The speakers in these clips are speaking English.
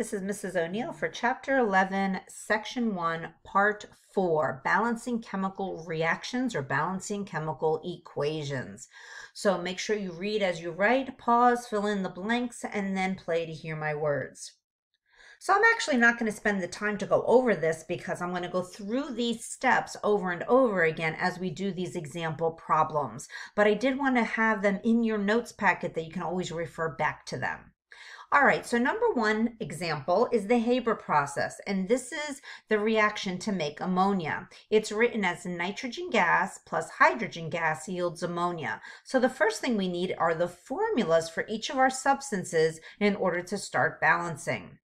This is Mrs. O'Neill for Chapter 11, Section 1, Part 4, Balancing Chemical Reactions or Balancing Chemical Equations. So make sure you read as you write, pause, fill in the blanks, and then play to hear my words. So I'm actually not going to spend the time to go over this because I'm going to go through these steps over and over again as we do these example problems. But I did want to have them in your notes packet that you can always refer back to them. All right, so number one example is the Haber process, and this is the reaction to make ammonia. It's written as nitrogen gas plus hydrogen gas yields ammonia. So the first thing we need are the formulas for each of our substances in order to start balancing.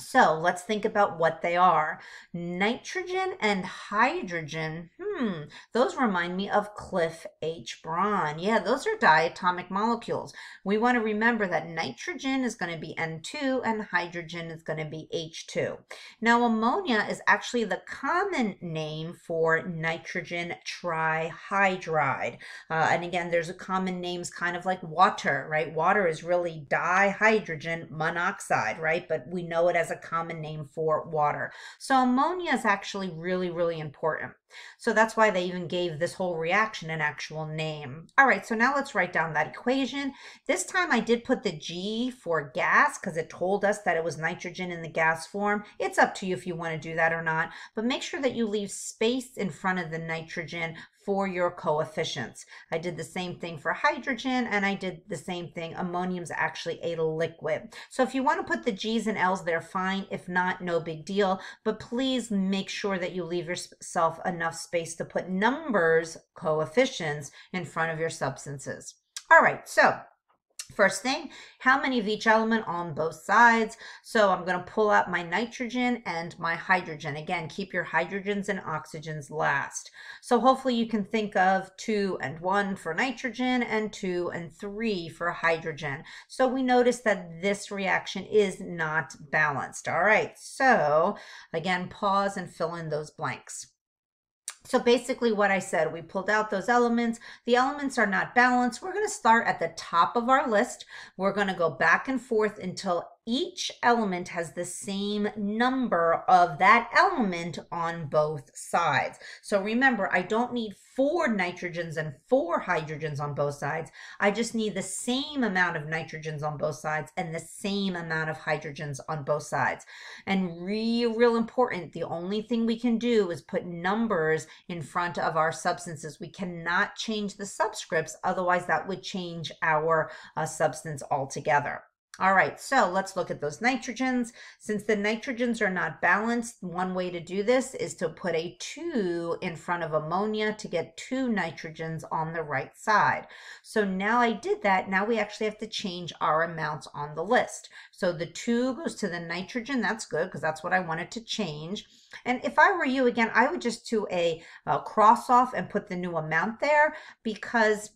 So let's think about what they are. Nitrogen and hydrogen, hmm, those remind me of Cliff H. Braun. Yeah, those are diatomic molecules. We want to remember that nitrogen is going to be N2 and hydrogen is going to be H2. Now, ammonia is actually the common name for nitrogen trihydride. Uh, and again, there's a common names kind of like water, right? Water is really dihydrogen monoxide, right? But we know it as a common name for water. So ammonia is actually really, really important. So that's why they even gave this whole reaction an actual name. All right, so now let's write down that equation. This time I did put the G for gas because it told us that it was nitrogen in the gas form. It's up to you if you want to do that or not, but make sure that you leave space in front of the nitrogen for your coefficients. I did the same thing for hydrogen and I did the same thing. Ammonium's actually a liquid. So if you want to put the G's and L's there, fine. If not, no big deal. But please make sure that you leave yourself enough space to put numbers, coefficients, in front of your substances. All right, so First thing, how many of each element on both sides? So I'm going to pull out my nitrogen and my hydrogen. Again, keep your hydrogens and oxygens last. So hopefully you can think of two and one for nitrogen and two and three for hydrogen. So we notice that this reaction is not balanced. All right, so again, pause and fill in those blanks. So basically what I said, we pulled out those elements. The elements are not balanced. We're going to start at the top of our list. We're going to go back and forth until each element has the same number of that element on both sides. So remember, I don't need four nitrogens and four hydrogens on both sides. I just need the same amount of nitrogens on both sides and the same amount of hydrogens on both sides. And real, real important, the only thing we can do is put numbers in front of our substances. We cannot change the subscripts, otherwise that would change our uh, substance altogether. All right, so let's look at those nitrogens. Since the nitrogens are not balanced, one way to do this is to put a 2 in front of ammonia to get two nitrogens on the right side. So now I did that. Now we actually have to change our amounts on the list. So the 2 goes to the nitrogen. That's good because that's what I wanted to change. And if I were you, again, I would just do a, a cross off and put the new amount there because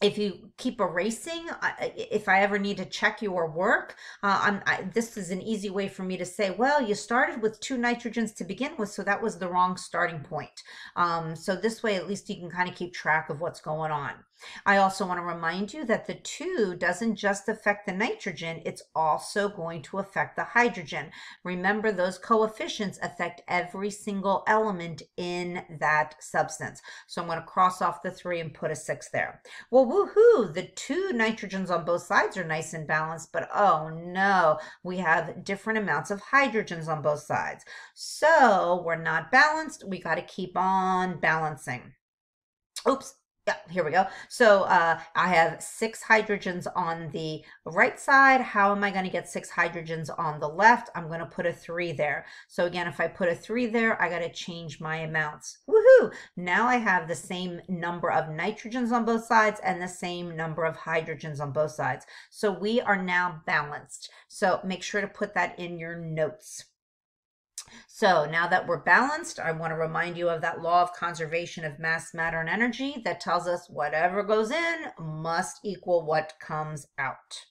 if you keep erasing, if I ever need to check your work, uh, I, this is an easy way for me to say, well, you started with two nitrogens to begin with, so that was the wrong starting point. Um, so this way, at least you can kind of keep track of what's going on. I also want to remind you that the 2 doesn't just affect the nitrogen, it's also going to affect the hydrogen. Remember, those coefficients affect every single element in that substance. So I'm going to cross off the 3 and put a 6 there. Well, woohoo, the two nitrogens on both sides are nice and balanced, but oh no, we have different amounts of hydrogens on both sides. So we're not balanced. We got to keep on balancing. Oops, yeah, here we go. So uh, I have six hydrogens on the right side. How am I going to get six hydrogens on the left? I'm going to put a three there. So again, if I put a three there, I got to change my amounts. Woohoo! Now I have the same number of nitrogens on both sides and the same number of hydrogens on both sides. So we are now balanced. So make sure to put that in your notes. So now that we're balanced, I want to remind you of that law of conservation of mass, matter, and energy that tells us whatever goes in must equal what comes out.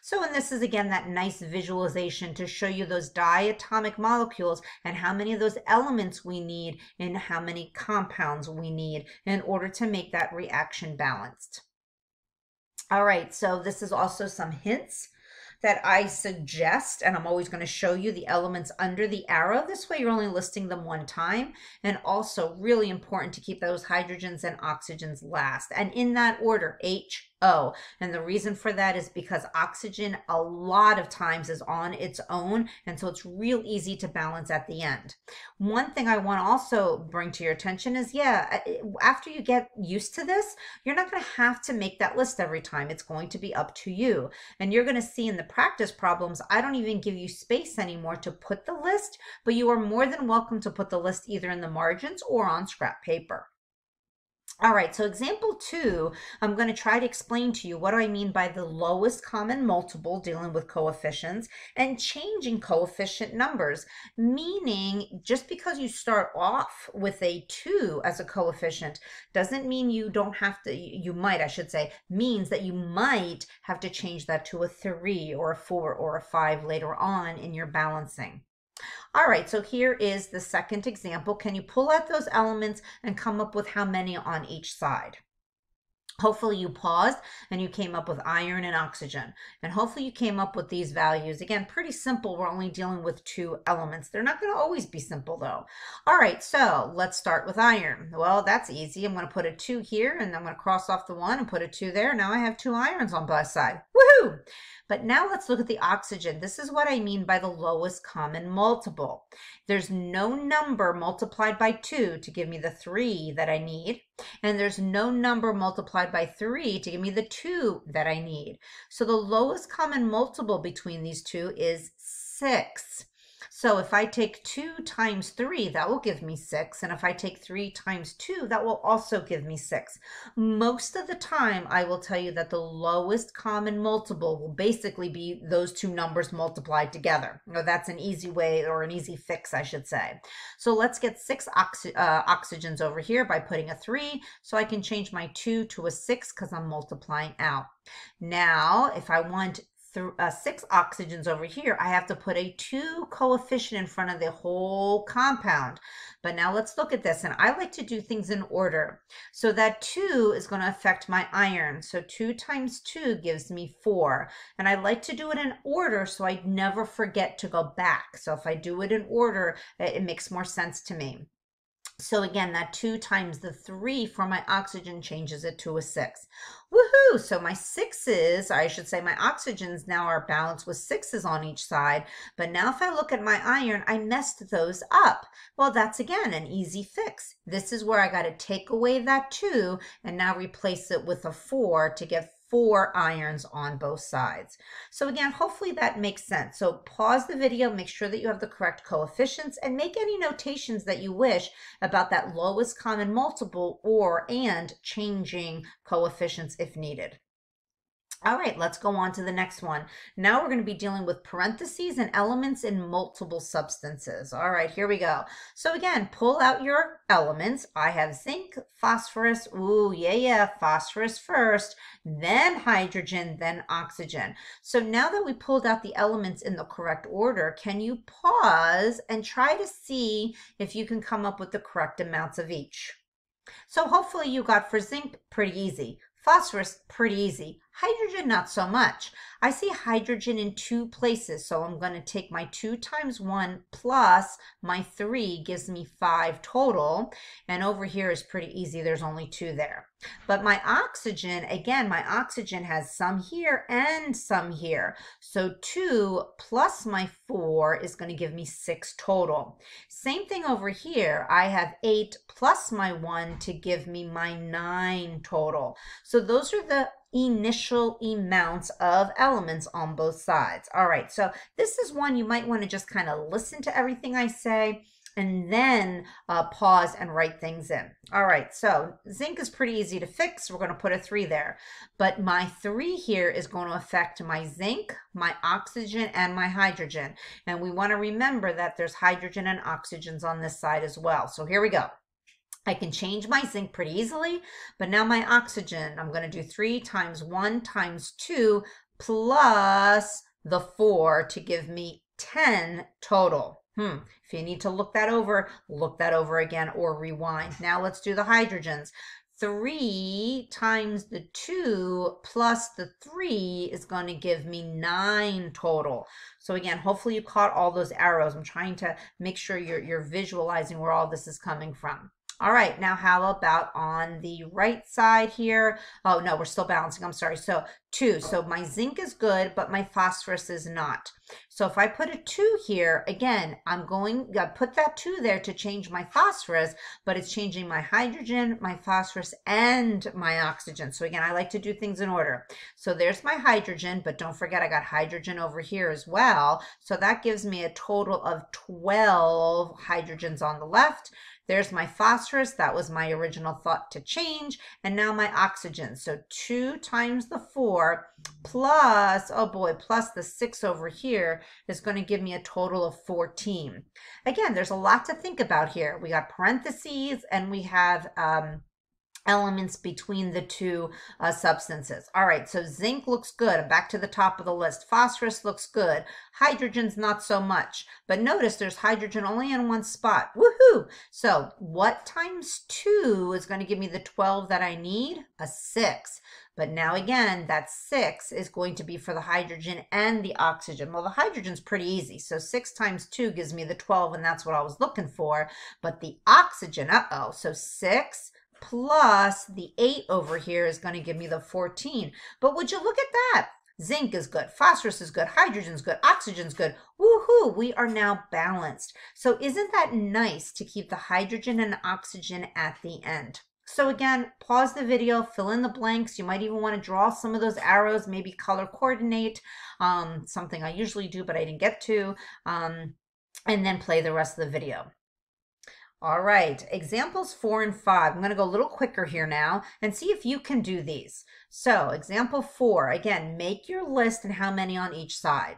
So, and this is again that nice visualization to show you those diatomic molecules and how many of those elements we need and how many compounds we need in order to make that reaction balanced. All right, so this is also some hints that I suggest, and I'm always going to show you the elements under the arrow. This way you're only listing them one time. And also really important to keep those hydrogens and oxygens last. And in that order, H, O. And the reason for that is because oxygen a lot of times is on its own. And so it's real easy to balance at the end. One thing I want to also bring to your attention is, yeah, after you get used to this, you're not going to have to make that list every time. It's going to be up to you. And you're going to see in the practice problems, I don't even give you space anymore to put the list, but you are more than welcome to put the list either in the margins or on scrap paper. All right, so example two, I'm going to try to explain to you what I mean by the lowest common multiple dealing with coefficients and changing coefficient numbers, meaning just because you start off with a two as a coefficient doesn't mean you don't have to, you might, I should say, means that you might have to change that to a three or a four or a five later on in your balancing. All right, so here is the second example. Can you pull out those elements and come up with how many on each side? Hopefully you paused and you came up with iron and oxygen. And hopefully you came up with these values. Again, pretty simple. We're only dealing with two elements. They're not going to always be simple though. All right, so let's start with iron. Well, that's easy. I'm going to put a two here and I'm going to cross off the one and put a two there. Now I have two irons on both sides. Woohoo! But now let's look at the oxygen. This is what I mean by the lowest common multiple. There's no number multiplied by 2 to give me the 3 that I need, and there's no number multiplied by 3 to give me the 2 that I need. So the lowest common multiple between these two is 6. So if I take 2 times 3, that will give me 6. And if I take 3 times 2, that will also give me 6. Most of the time, I will tell you that the lowest common multiple will basically be those two numbers multiplied together. Know, that's an easy way or an easy fix, I should say. So let's get 6 oxy uh, oxygens over here by putting a 3. So I can change my 2 to a 6 because I'm multiplying out. Now, if I want uh, six oxygens over here, I have to put a two coefficient in front of the whole compound. But now let's look at this. And I like to do things in order. So that two is going to affect my iron. So two times two gives me four. And I like to do it in order so I never forget to go back. So if I do it in order, it makes more sense to me. So again, that 2 times the 3 for my oxygen changes it to a 6. Woohoo! So my 6s, I should say my oxygens now are balanced with 6s on each side. But now if I look at my iron, I messed those up. Well, that's again an easy fix. This is where I got to take away that 2 and now replace it with a 4 to get four irons on both sides. So again, hopefully that makes sense. So pause the video, make sure that you have the correct coefficients and make any notations that you wish about that lowest common multiple or and changing coefficients if needed. All right, let's go on to the next one. Now we're going to be dealing with parentheses and elements in multiple substances. All right, here we go. So again, pull out your elements. I have zinc, phosphorus. Ooh, yeah, yeah, phosphorus first, then hydrogen, then oxygen. So now that we pulled out the elements in the correct order, can you pause and try to see if you can come up with the correct amounts of each? So hopefully you got for zinc pretty easy. Phosphorus, pretty easy. Hydrogen, not so much. I see hydrogen in two places, so I'm going to take my 2 times 1 plus my 3 gives me 5 total. And over here is pretty easy. There's only 2 there. But my oxygen, again, my oxygen has some here and some here. So 2 plus my 4 is going to give me 6 total. Same thing over here. I have 8 plus my 1 to give me my 9 total. So those are the initial amounts of elements on both sides. All right, so this is one you might want to just kind of listen to everything I say and then uh, pause and write things in. All right, so zinc is pretty easy to fix. We're going to put a 3 there. But my 3 here is going to affect my zinc, my oxygen, and my hydrogen. And we want to remember that there's hydrogen and oxygens on this side as well. So here we go. I can change my zinc pretty easily, but now my oxygen, I'm going to do 3 times 1 times 2 plus the 4 to give me 10 total. Hmm. If you need to look that over, look that over again or rewind. Now let's do the hydrogens. 3 times the 2 plus the 3 is going to give me 9 total. So again, hopefully you caught all those arrows. I'm trying to make sure you're, you're visualizing where all this is coming from. All right, now how about on the right side here? Oh, no, we're still balancing. I'm sorry. So two. So my zinc is good, but my phosphorus is not. So if I put a two here, again, I'm going to put that two there to change my phosphorus, but it's changing my hydrogen, my phosphorus, and my oxygen. So again, I like to do things in order. So there's my hydrogen, but don't forget I got hydrogen over here as well. So that gives me a total of 12 hydrogens on the left. There's my phosphorus. That was my original thought to change. And now my oxygen. So 2 times the 4 plus, oh boy, plus the 6 over here is going to give me a total of 14. Again, there's a lot to think about here. We got parentheses and we have um, elements between the two uh, substances. All right, so zinc looks good. back to the top of the list. Phosphorus looks good. Hydrogen's not so much. But notice there's hydrogen only in one spot. Woohoo! So what times 2 is going to give me the 12 that I need? A 6. But now again, that 6 is going to be for the hydrogen and the oxygen. Well, the hydrogen's pretty easy. So 6 times 2 gives me the 12, and that's what I was looking for. But the oxygen, uh-oh, so 6 plus the 8 over here is going to give me the 14. But would you look at that? Zinc is good, phosphorus is good, hydrogen's good, oxygen's good. Woohoo, we are now balanced. So isn't that nice to keep the hydrogen and oxygen at the end? So again, pause the video, fill in the blanks. You might even want to draw some of those arrows, maybe color coordinate, um, something I usually do, but I didn't get to, um, and then play the rest of the video. All right, examples four and five. I'm going to go a little quicker here now and see if you can do these. So example four, again, make your list and how many on each side.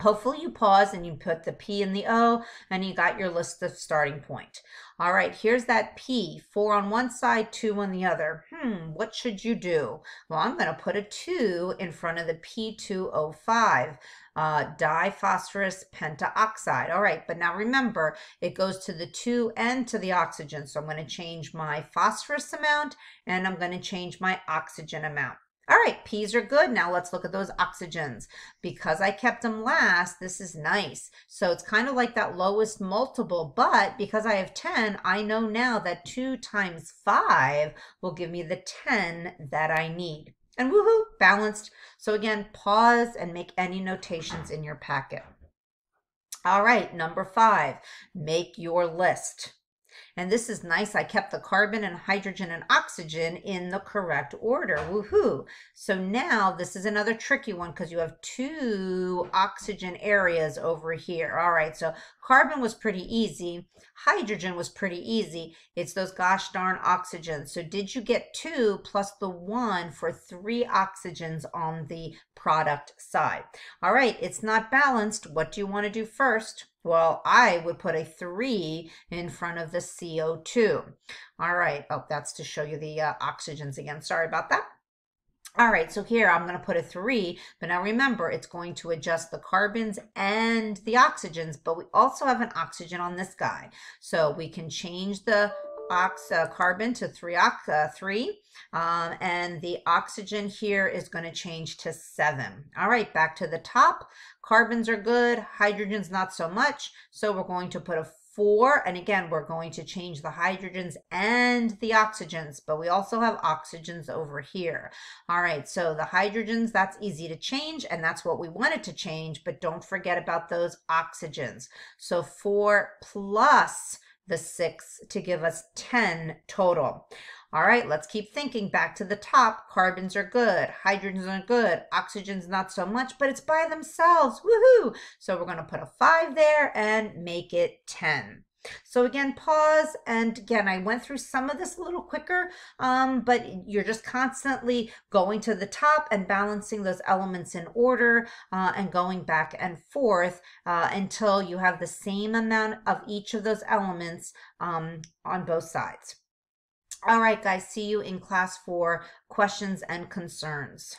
Hopefully you pause and you put the P and the O and you got your list of starting point. All right, here's that P, four on one side, two on the other. Hmm, what should you do? Well, I'm gonna put a two in front of the P2O5, uh, diphosphorus pentaoxide. All right, but now remember, it goes to the two and to the oxygen. So I'm gonna change my phosphorus amount and I'm gonna change my oxygen amount. All right, P's are good. Now let's look at those oxygens. Because I kept them last, this is nice. So it's kind of like that lowest multiple, but because I have 10, I know now that 2 times 5 will give me the 10 that I need. And woohoo, balanced. So again, pause and make any notations in your packet. All right, number five, make your list. And this is nice. I kept the carbon and hydrogen and oxygen in the correct order. Woohoo. So now this is another tricky one because you have two oxygen areas over here. All right. So carbon was pretty easy. Hydrogen was pretty easy. It's those gosh darn oxygens. So did you get two plus the one for three oxygens on the product side? All right. It's not balanced. What do you want to do first? Well, I would put a 3 in front of the CO2. All right. Oh, that's to show you the uh, oxygens again. Sorry about that. All right, so here I'm going to put a 3, but now remember, it's going to adjust the carbons and the oxygens, but we also have an oxygen on this guy. So we can change the ox uh, carbon to three, ox uh, three um, and the oxygen here is going to change to seven. All right, back to the top. Carbons are good, hydrogen's not so much, so we're going to put a four, and again, we're going to change the hydrogens and the oxygens, but we also have oxygens over here. All right, so the hydrogens, that's easy to change, and that's what we wanted to change, but don't forget about those oxygens. So four plus the six to give us 10 total. All right, let's keep thinking back to the top. Carbons are good, hydrogens are good, oxygen's not so much, but it's by themselves. Woohoo! So we're going to put a 5 there and make it 10. So again, pause. And again, I went through some of this a little quicker, um, but you're just constantly going to the top and balancing those elements in order uh, and going back and forth uh, until you have the same amount of each of those elements um, on both sides. All right, guys, see you in class for questions and concerns.